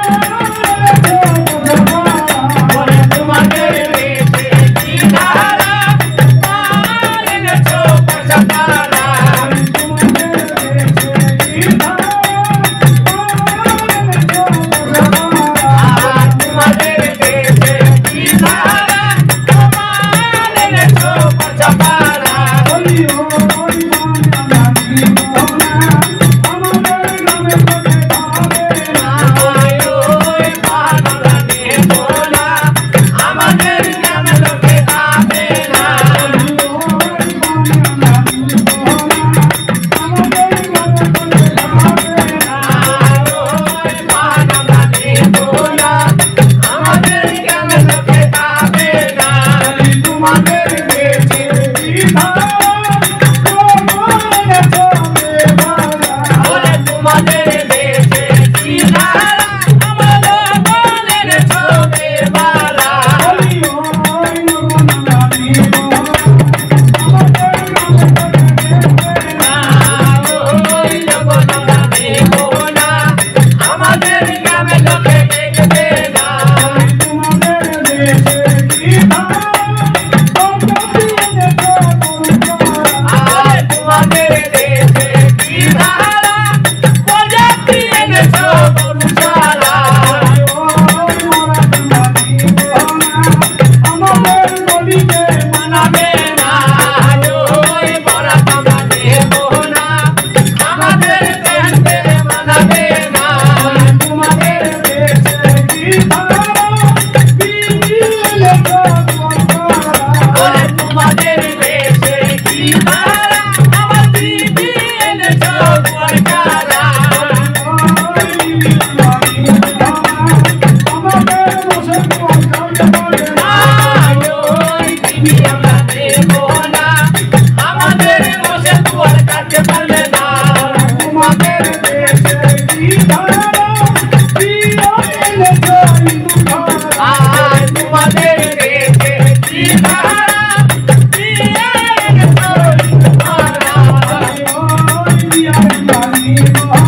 Oh. you.